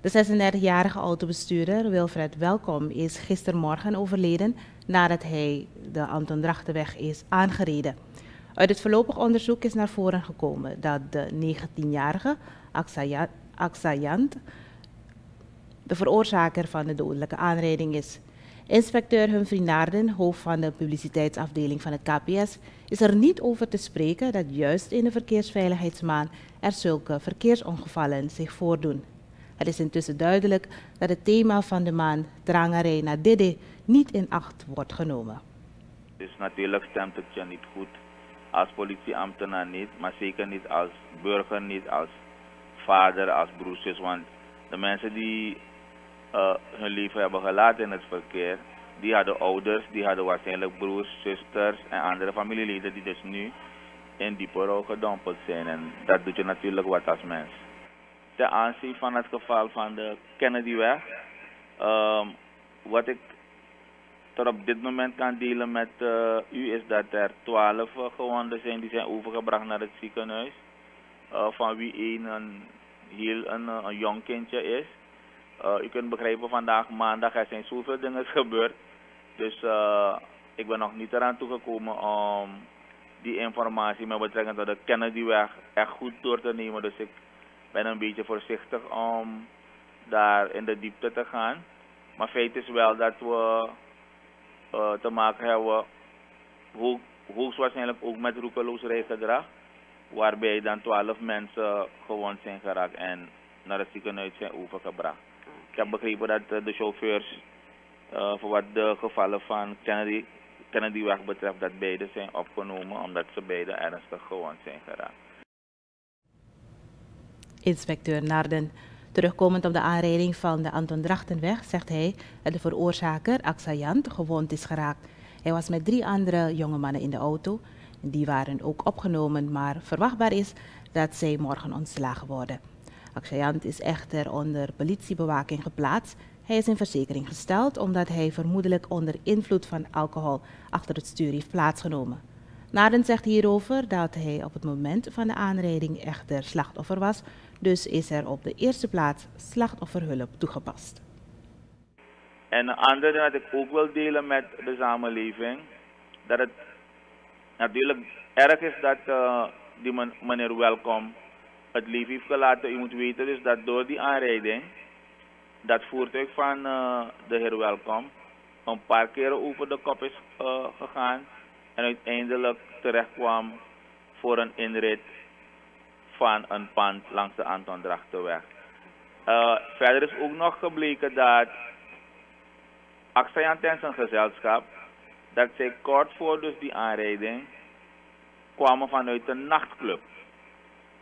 De 36-jarige autobestuurder Wilfred Welkom is gistermorgen overleden nadat hij de Anton Drachtenweg is aangereden. Uit het voorlopig onderzoek is naar voren gekomen dat de 19-jarige Aksayant de veroorzaker van de dodelijke aanrijding is. Inspecteur Humphrey Naarden, hoofd van de publiciteitsafdeling van het KPS, is er niet over te spreken dat juist in de verkeersveiligheidsmaan er zulke verkeersongevallen zich voordoen. Het is intussen duidelijk dat het thema van de maand, drangerij naar Dede, niet in acht wordt genomen. Dus natuurlijk stemt het je niet goed als politieambtenaar niet, maar zeker niet als burger, niet als vader, als broertjes. Want de mensen die uh, hun leven hebben gelaten in het verkeer, die hadden ouders, die hadden waarschijnlijk broers, zusters en andere familieleden die dus nu in diepe rouw gedompeld zijn. En dat doet je natuurlijk wat als mens. Ten aanzien van het geval van de Kennedyweg, um, wat ik tot op dit moment kan delen met uh, u is dat er twaalf uh, gewonden zijn die zijn overgebracht naar het ziekenhuis. Uh, van wie één een heel een, een jong kindje is. U kunt begrijpen, vandaag maandag er zijn zoveel dingen gebeurd. Dus ik ben nog niet eraan toegekomen om die informatie met betrekking tot de Kennedyweg echt goed door te nemen. Dus ik ben een beetje voorzichtig om daar in de diepte te gaan. Maar feit is wel dat we uh, te maken hebben ho hoogstwaarschijnlijk ook met roekeloos rijgedrag. Waarbij dan twaalf mensen gewond zijn geraakt en naar het ziekenhuis zijn overgebracht. Ik heb begrepen dat uh, de chauffeurs, uh, voor wat de gevallen van Kennedy, Kennedyweg betreft, dat beide zijn opgenomen omdat ze beide ernstig gewond zijn geraakt. Inspecteur Narden. Terugkomend op de aanrijding van de Anton Drachtenweg zegt hij dat de veroorzaker, Aksayant, gewond is geraakt. Hij was met drie andere jonge mannen in de auto. Die waren ook opgenomen, maar verwachtbaar is dat zij morgen ontslagen worden. Aksayant is echter onder politiebewaking geplaatst. Hij is in verzekering gesteld omdat hij vermoedelijk onder invloed van alcohol achter het stuur heeft plaatsgenomen. Naden zegt hierover dat hij op het moment van de aanrijding echter slachtoffer was, dus is er op de eerste plaats slachtofferhulp toegepast. En een andere dat ik ook wil delen met de samenleving, dat het natuurlijk erg is dat uh, die meneer Welkom het leven heeft gelaten. U moet weten dus dat door die aanrijding, dat voertuig van uh, de heer Welkom een paar keren over de kop is uh, gegaan en uiteindelijk terecht kwam voor een inrit van een pand langs de Anton Drachtenweg. Uh, verder is ook nog gebleken dat Axayan en zijn gezelschap, dat zij kort voor dus die aanrijding kwamen vanuit een nachtclub.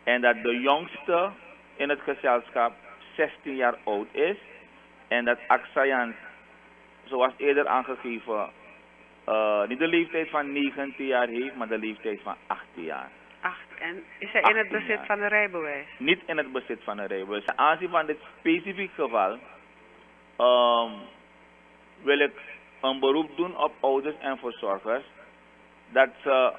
En dat de jongste in het gezelschap 16 jaar oud is. En dat Axayan, zoals eerder aangegeven, uh, niet de leeftijd van 19 jaar heeft, maar de leeftijd van 18 jaar. En is hij in het bezit van een rijbewijs? Niet in het bezit van een rijbewijs. Aanzien van dit specifiek geval um, wil ik een beroep doen op ouders en verzorgers dat ze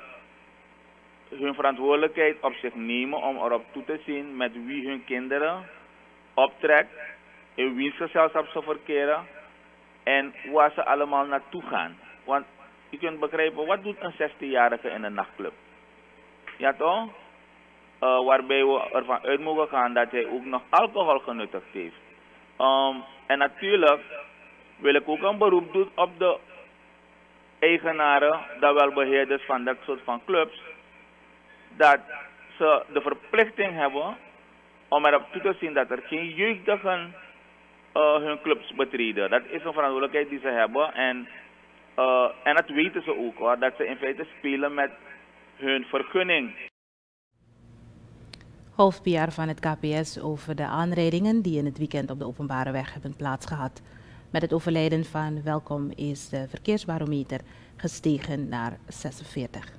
hun verantwoordelijkheid op zich nemen om erop toe te zien met wie hun kinderen optrekt, in wiens gezelschap ze verkeren en waar ze allemaal naartoe gaan. Want je kunt begrijpen, wat doet een 16-jarige in een nachtclub? Ja toch? Uh, waarbij we ervan uit mogen gaan dat hij ook nog alcohol genuttigd heeft. Um, en natuurlijk wil ik ook een beroep doen op de eigenaren, dat wel beheerders van dat soort van clubs, dat ze de verplichting hebben om erop toe te zien dat er geen jeugdigen uh, hun clubs betreden. Dat is een verantwoordelijkheid die ze hebben en, uh, en dat weten ze ook hoor, dat ze in feite spelen met hun vergunning. Hoofd-PR van het KPS over de aanrijdingen die in het weekend op de openbare weg hebben plaatsgehad. Met het overlijden van Welkom is de verkeersbarometer gestegen naar 46.